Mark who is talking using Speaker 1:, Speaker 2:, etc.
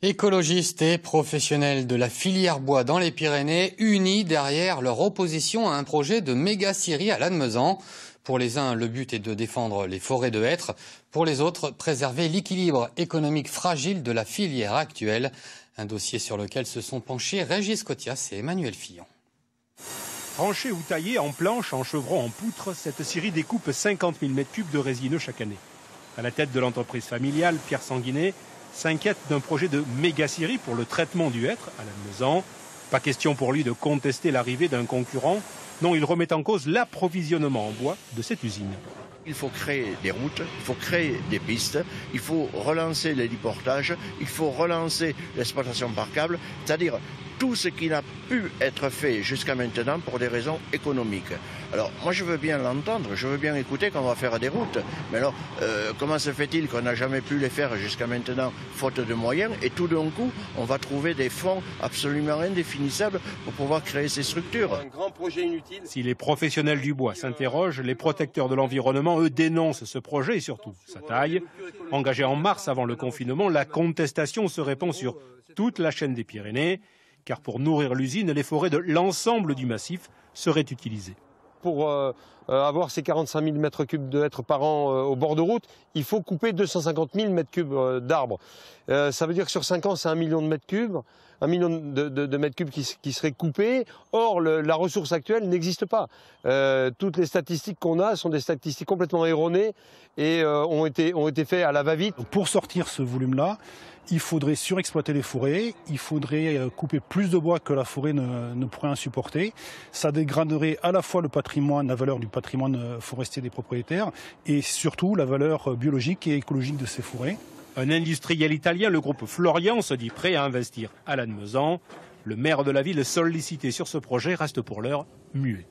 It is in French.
Speaker 1: Écologistes et professionnels de la filière bois dans les Pyrénées, unis derrière leur opposition à un projet de méga scierie à Lannemezan. Pour les uns, le but est de défendre les forêts de hêtres. Pour les autres, préserver l'équilibre économique fragile de la filière actuelle. Un dossier sur lequel se sont penchés Régis Cotias et Emmanuel Fillon.
Speaker 2: Tranchée ou taillée en planche, en chevron, en poutre, cette scierie découpe 50 000 m3 de résineux chaque année. À la tête de l'entreprise familiale, Pierre Sanguinet s'inquiète d'un projet de méga scierie pour le traitement du hêtre à la maison. Pas question pour lui de contester l'arrivée d'un concurrent. Non, il remet en cause l'approvisionnement en bois de cette usine.
Speaker 3: Il faut créer des routes, il faut créer des pistes, il faut relancer l'héliportage, il faut relancer l'exploitation par câble, c'est-à-dire tout ce qui n'a pu être fait jusqu'à maintenant pour des raisons économiques. Alors moi je veux bien l'entendre, je veux bien écouter qu'on va faire des routes, mais alors euh, comment se fait-il qu'on n'a jamais pu les faire jusqu'à maintenant faute de moyens? Et tout d'un coup on va trouver des fonds absolument indéfinissables pour pouvoir créer ces structures
Speaker 2: Un grand projet inutile. Si les professionnels du bois s'interrogent, les protecteurs de l'environnement, eux, dénoncent ce projet et surtout sa taille. Engagé en mars avant le confinement, la contestation se répand sur toute la chaîne des Pyrénées car pour nourrir l'usine, les forêts de l'ensemble du massif seraient utilisées.
Speaker 4: Pour euh, euh, avoir ces 45 000 mètres cubes de hêtres par an euh, au bord de route, il faut couper 250 000 mètres cubes d'arbres. ça veut dire que sur 5 ans, c'est un million de mètres cubes, un million de, mètres cubes qui, seraient coupés. Or, la ressource actuelle n'existe pas. toutes les statistiques qu'on a sont des statistiques complètement erronées et ont, été, ont été faites à la va-vite.
Speaker 5: Pour sortir ce volume-là, il faudrait surexploiter les forêts, il faudrait euh, couper plus de bois que la forêt ne, pourrait en supporter. Ça dégraderait à la fois le patrimoine, la valeur du patrimoine euh, forestier des propriétaires et surtout la valeur euh, biologique et écologique de ces forêts.
Speaker 2: Un industriel italien, le groupe Florian, se dit prêt à investir à Lannemezan. Le maire de la ville sollicité sur ce projet reste pour l'heure muet.